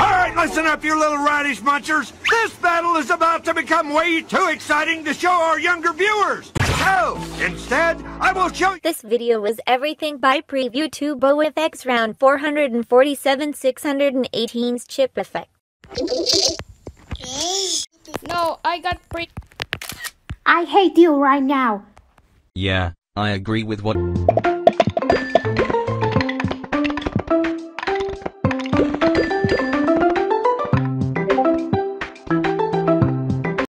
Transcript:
Alright, listen up, you little radish munchers. This battle is about to become way too exciting to show our younger viewers. So, instead, I will show you. This video was everything by preview to BoWFX round 447 618's chip effect. No, I got break. I hate you right now. Yeah, I agree with what.